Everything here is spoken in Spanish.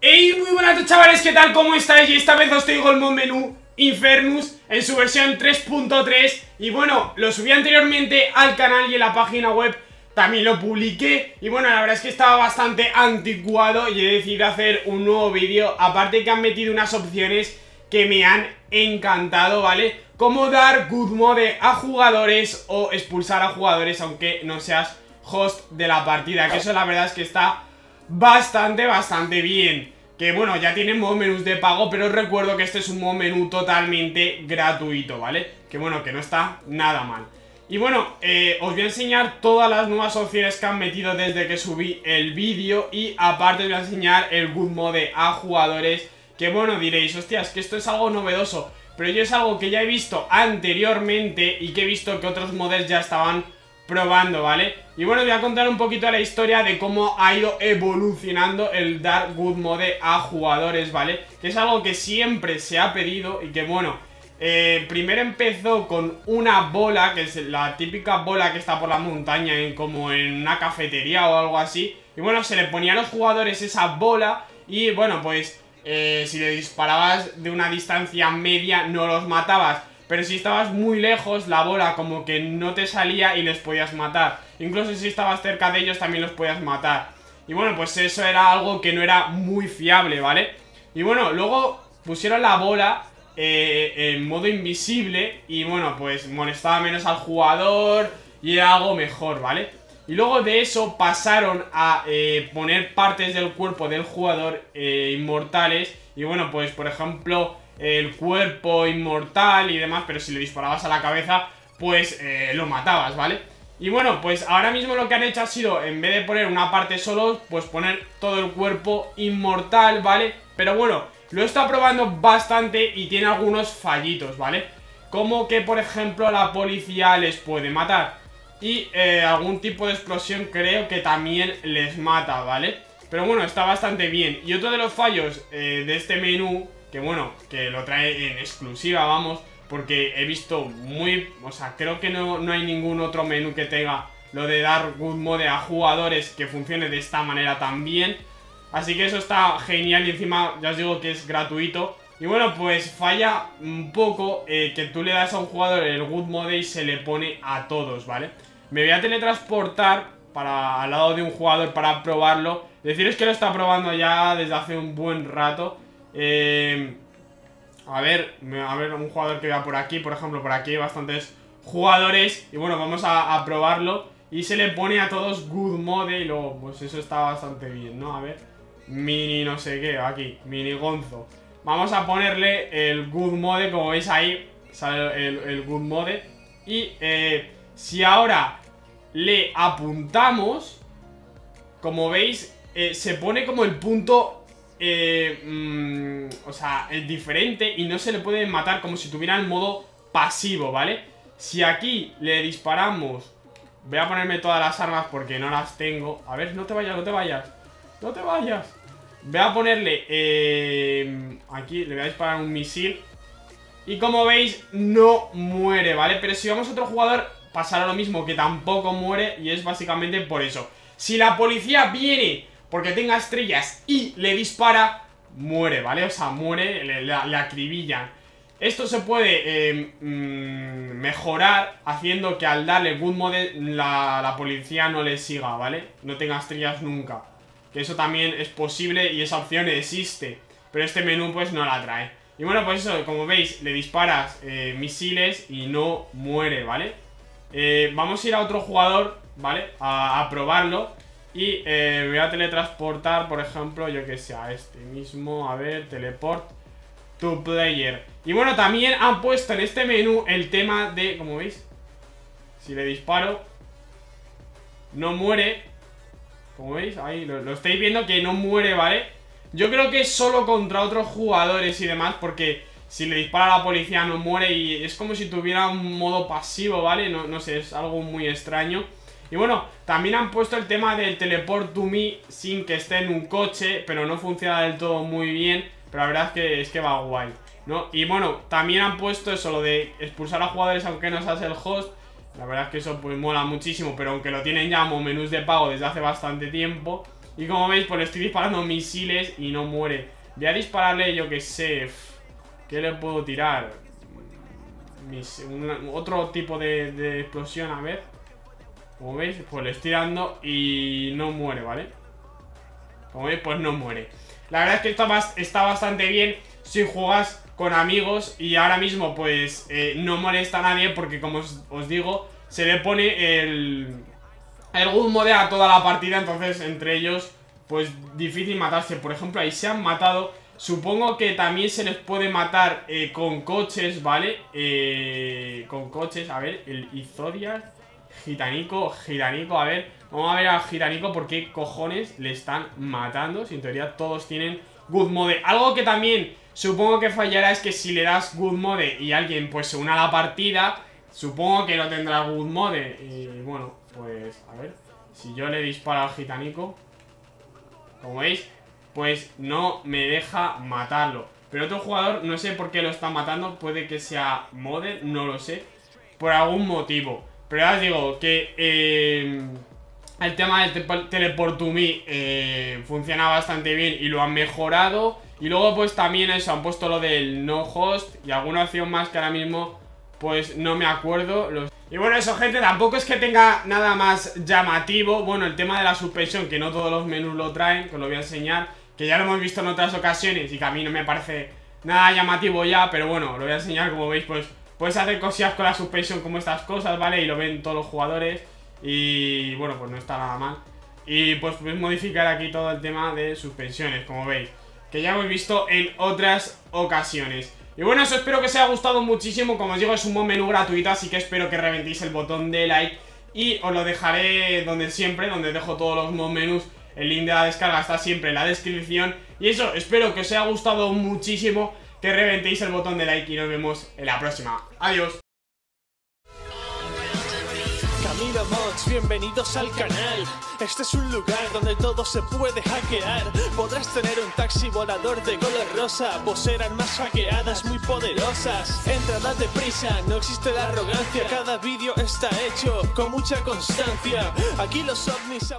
¡Hey! Muy buenas chavales, ¿qué tal? ¿Cómo estáis? Y esta vez os traigo el mod menú Infernus en su versión 3.3 Y bueno, lo subí anteriormente al canal y en la página web también lo publiqué Y bueno, la verdad es que estaba bastante anticuado y he decidido hacer un nuevo vídeo Aparte que han metido unas opciones que me han encantado, ¿vale? Como dar good mode a jugadores o expulsar a jugadores aunque no seas host de la partida Que eso la verdad es que está bastante, bastante bien Que bueno, ya tienen modo menús de pago Pero os recuerdo que este es un modo menú totalmente gratuito, ¿vale? Que bueno, que no está nada mal y bueno, eh, os voy a enseñar todas las nuevas opciones que han metido desde que subí el vídeo Y aparte os voy a enseñar el good mode a jugadores Que bueno, diréis, hostias, que esto es algo novedoso Pero yo es algo que ya he visto anteriormente Y que he visto que otros mods ya estaban probando, ¿vale? Y bueno, voy a contar un poquito la historia de cómo ha ido evolucionando el dar good mode a jugadores, ¿vale? Que es algo que siempre se ha pedido y que bueno, eh, primero empezó con una bola, que es la típica bola que está por la montaña, en, como en una cafetería o algo así. Y bueno, se le ponía a los jugadores esa bola y bueno, pues eh, si le disparabas de una distancia media no los matabas. Pero si estabas muy lejos, la bola como que no te salía y les podías matar. Incluso si estabas cerca de ellos también los podías matar. Y bueno, pues eso era algo que no era muy fiable, ¿vale? Y bueno, luego pusieron la bola eh, en modo invisible y bueno, pues molestaba menos al jugador y era algo mejor, ¿vale? Y luego de eso pasaron a eh, poner partes del cuerpo del jugador eh, inmortales y bueno, pues por ejemplo el cuerpo inmortal y demás, pero si le disparabas a la cabeza, pues eh, lo matabas, ¿vale? Y bueno, pues ahora mismo lo que han hecho ha sido, en vez de poner una parte solo, pues poner todo el cuerpo inmortal, ¿vale? Pero bueno, lo estado probando bastante y tiene algunos fallitos, ¿vale? Como que, por ejemplo, la policía les puede matar Y eh, algún tipo de explosión creo que también les mata, ¿vale? Pero bueno, está bastante bien. Y otro de los fallos eh, de este menú Que bueno, que lo trae en exclusiva, vamos Porque he visto muy... O sea, creo que no, no hay ningún otro menú que tenga Lo de dar good mode a jugadores que funcione de esta manera también. Así que eso está genial y encima ya os digo que es gratuito Y bueno, pues falla un poco eh, que tú le das a un jugador el good mode y se le pone a todos, ¿vale? Me voy a teletransportar para al lado de un jugador para probarlo. Deciros que lo está probando ya desde hace un buen rato. Eh, A ver, a ver un jugador que vea por aquí, por ejemplo, por aquí hay bastantes jugadores. Y bueno, vamos a, a probarlo. Y se le pone a todos good mode y luego, pues eso está bastante bien, ¿no? A ver Mini no sé qué, aquí, mini gonzo Vamos a ponerle el good mode, como veis ahí Sale el, good mode Y eh, si ahora le apuntamos Como veis, eh, se pone como el punto eh, mm, O sea, el diferente Y no se le puede matar como si tuviera el modo pasivo, ¿vale? Si aquí le disparamos Voy a ponerme todas las armas porque no las tengo A ver, no te vayas, no te vayas ¡No te vayas! Voy a ponerle... Eh, aquí le voy a disparar un misil. Y como veis, no muere, ¿vale? Pero si vamos a otro jugador, pasará lo mismo, que tampoco muere. Y es básicamente por eso. Si la policía viene porque tenga estrellas y le dispara, muere, ¿vale? O sea, muere, le, le, acribillan. Esto se puede eh, mm, mejorar haciendo que al darle good mode la, la policía no le siga, ¿vale? No tenga estrellas nunca. Que eso también es posible y esa opción existe. Pero este menú pues no la trae. Y bueno, pues eso, como veis, le disparas eh, misiles y no muere, ¿vale? Eh, vamos a ir a otro jugador, ¿vale? A, probarlo. Y eh, voy a teletransportar, por ejemplo, yo que sé, a este mismo A ver, teleport to player. Y bueno, también han puesto en este menú el tema de, como veis Si le disparo No muere como veis, ahí lo, estáis viendo que no muere, ¿vale? Yo creo que es solo contra otros jugadores y demás Porque si le dispara a la policía no muere Y es como si tuviera un modo pasivo, ¿vale? No, no sé, es algo muy extraño y bueno, también han puesto el tema del teleport to me sin que esté en un coche, pero no funciona del todo muy bien, pero la verdad es que, es que va guay. ¿no? Y bueno, también han puesto eso, lo de expulsar a jugadores aunque no seas el host. La verdad es que eso pues mola muchísimo, pero aunque lo tienen ya como menús de pago desde hace bastante tiempo. Y como veis, pues le estoy disparando misiles y no muere. Voy a dispararle, yo que sé, ¿qué le puedo tirar? Otro tipo de, explosión, a ver. Como veis, pues le estoy dando y no muere, ¿vale? Como veis, pues no muere. La verdad es que está, está bastante bien si juegas con amigos y ahora mismo pues eh, no molesta a nadie porque como os, digo, se le pone el, el good a toda la partida, entonces entre ellos pues difícil matarse. Por ejemplo, ahí se han matado. Supongo que también se les puede matar eh, con coches, ¿vale? Eh, con coches, a ver, el Izodias, Gitanico, Gitanico, a ver, vamos a ver a Gitanico por qué cojones le están matando. Si en teoría todos tienen good mode. Algo que también supongo que fallará es que si le das good mode y alguien pues se une a la partida, supongo que no tendrá good mode. Y bueno, pues a ver, si yo le disparo al Gitanico, como veis, pues no me deja matarlo. Pero otro jugador, no sé por qué lo está matando, puede que sea Mode, no lo sé, por algún motivo. Pero ya os digo que eh, el tema del te- Teleport to Me eh, funciona bastante bien y lo han mejorado. Y luego pues también eso, han puesto lo del no host y alguna opción más que ahora mismo pues no me acuerdo. Los- Y bueno, eso, gente, tampoco es que tenga nada más llamativo. Bueno, el tema de la suspensión, que no todos los menús lo traen, que os lo voy a enseñar. Que ya lo hemos visto en otras ocasiones y que a mí no me parece nada llamativo ya, pero bueno, lo voy a enseñar, como veis, pues puedes hacer cosillas con la suspensión como estas cosas, ¿vale? Y lo ven todos los jugadores y bueno, pues no está nada mal. Y pues puedes modificar aquí todo el tema de suspensiones, como veis que ya hemos visto en otras ocasiones. Y bueno, eso espero que os haya gustado muchísimo. Como os digo, es un buen menú gratuito, así que espero que reventéis el botón de like. Y os lo dejaré donde siempre, donde dejo todos los mod menús. El link de la descarga está siempre en la descripción. Y eso, espero que os haya gustado muchísimo. Que reventéis el botón de like y nos vemos en la próxima. Adiós. Camilo Mods, bienvenidos al canal. Este es un lugar donde todo se puede hackear. Podrás tener un taxi volador de color rosa. Poseerán más hackeadas muy poderosas. Entra, date prisa, no existe la arrogancia. Cada vídeo está hecho con mucha constancia. Aquí los ovnis.